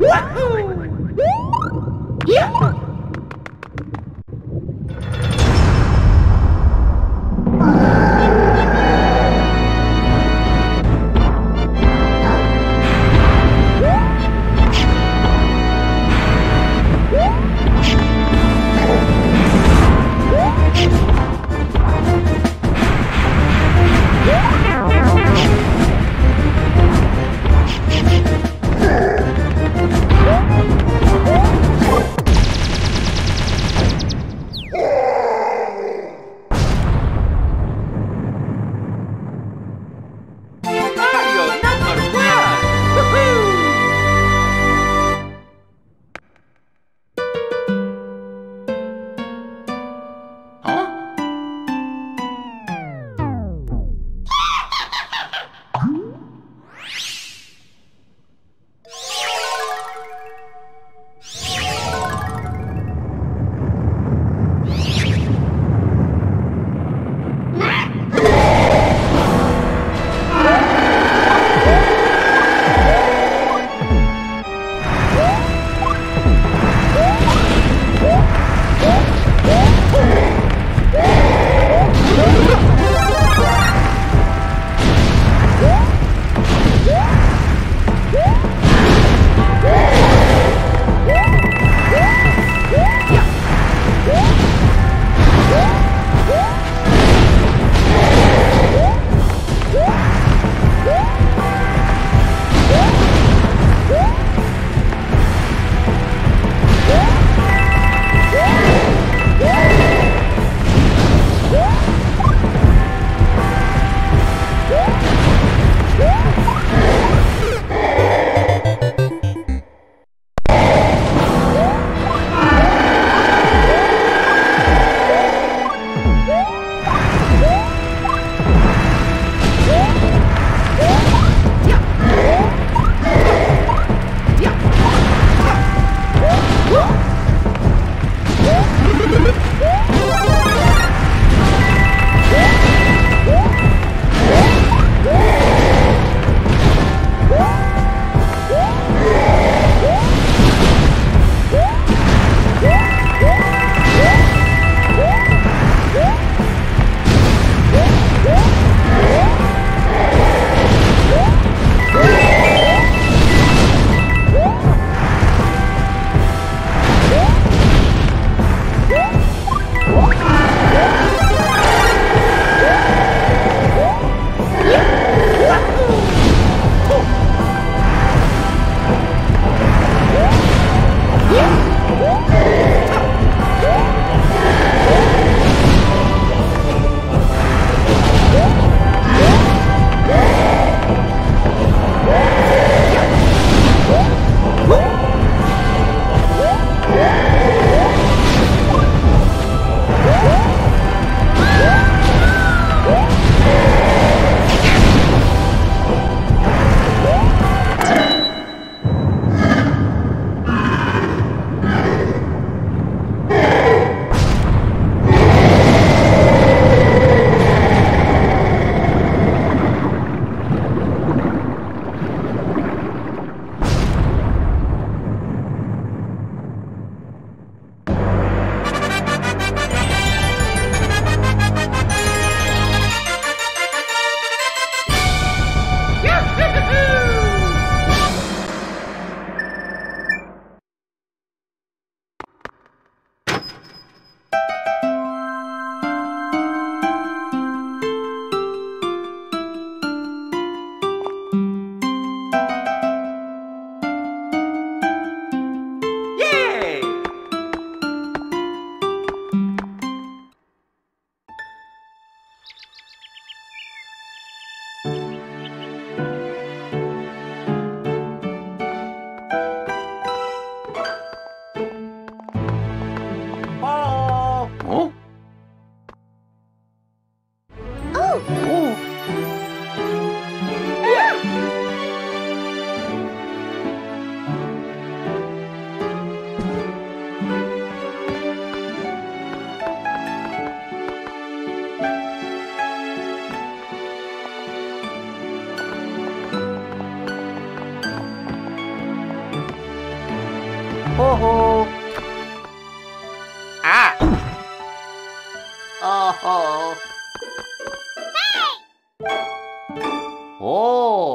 Woohoo! Yeah! 哦。